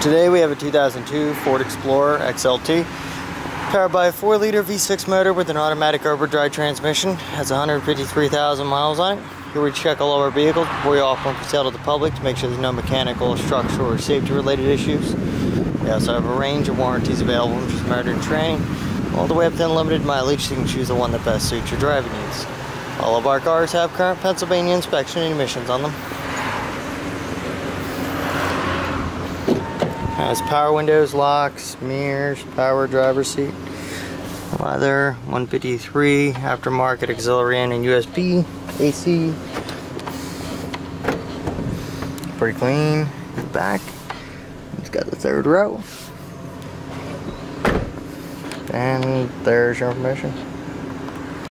Today we have a 2002 Ford Explorer XLT powered by a 4 liter V6 motor with an automatic overdrive transmission. Has 153,000 miles on it. Here we check all of our vehicles before we offer them for sale to the public to make sure there's no mechanical, structural, or safety related issues. We also have a range of warranties available from just motor and training, all the way up to unlimited mileage so you can choose the one that best suits your driving needs. All of our cars have current Pennsylvania inspection and emissions on them. Has power windows, locks, mirrors, power driver seat, leather, 153, aftermarket auxiliary and USB, AC. Pretty clean. Back. It's got the third row. And there's your information.